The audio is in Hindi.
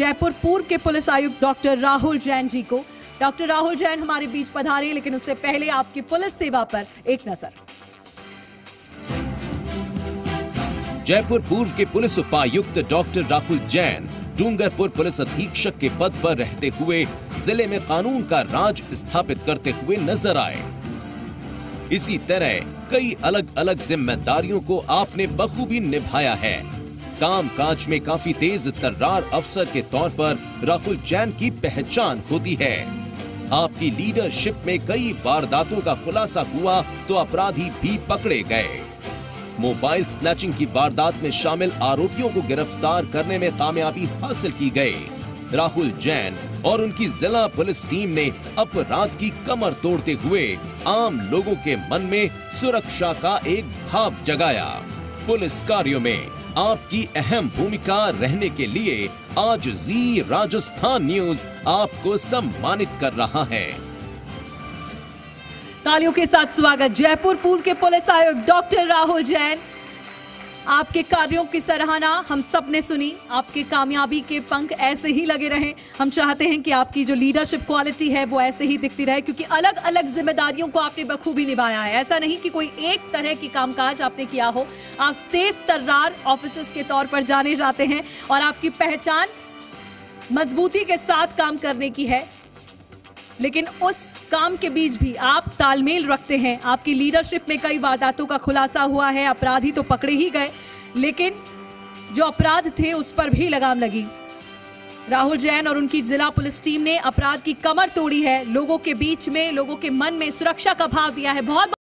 जयपुर पूर्व के पुलिस आयुक्त डॉक्टर राहुल जैन जी को। डॉक्टर राहुल जैन हमारे बीच पधारे, लेकिन उससे पहले आपकी पुलिस सेवा पर एक नज़र। जयपुर पूर्व के पुलिस उपायुक्त डॉक्टर राहुल जैन डूंगरपुर पुलिस अधीक्षक के पद पर रहते हुए ज़िले में कानून का राज स्थापित करते हुए नज़र आए। इसी तरह कई अलग अलग जिम्मेदारियों को आपने बखूबी निभाया है। काम काज में काफ़ी तेज तर्रार अफसर के तौर पर राहुल जैन की पहचान होती है। आपकी लीडरशिप में कई वारदातों का खुलासा हुआ तो अपराधी भी पकड़े गए। मोबाइल स्नैचिंग की वारदात में शामिल आरोपियों को गिरफ़्तार करने में कामयाबी हासिल की गई। राहुल जैन और उनकी जिला पुलिस टीम ने अपराध की कमर तोड़ते हुए आम लोगों के मन में सुरक्षा का एक भाव जगाया। पुलिस कार्यों में आपकी अहम भूमिका रहने के लिए आज जी राजस्थान न्यूज़ आपको सम्मानित कर रहा है। तालियों के साथ स्वागत जयपुर पूर्व के पुलिस आयुक्त डॉक्टर राहुल जैन। आपके कार्यों की सराहना हम सबने सुनी। आपके कामयाबी के पंख ऐसे ही लगे रहे। हम चाहते हैं कि आपकी जो लीडरशिप क्वालिटी है, वो ऐसे ही दिखती रहे, क्योंकि अलग अलग जिम्मेदारियों को आपने बखूबी निभाया है। ऐसा नहीं कि कोई एक तरह की कामकाज आपने किया हो। आप तेज तर्रार ऑफिसर्स के तौर पर जाने जाते हैं और आपकी पहचान मजबूती के साथ काम करने की है। लेकिन उस काम के बीच भी आप तालमेल रखते हैं। आपकी लीडरशिप में कई वारदातों का खुलासा हुआ है, अपराधी तो पकड़े ही गए, लेकिन जो अपराध थे उस पर भी लगाम लगी। राहुल जैन और उनकी जिला पुलिस टीम ने अपराध की कमर तोड़ी है। लोगों के बीच में, लोगों के मन में सुरक्षा का भाव दिया है। बहुत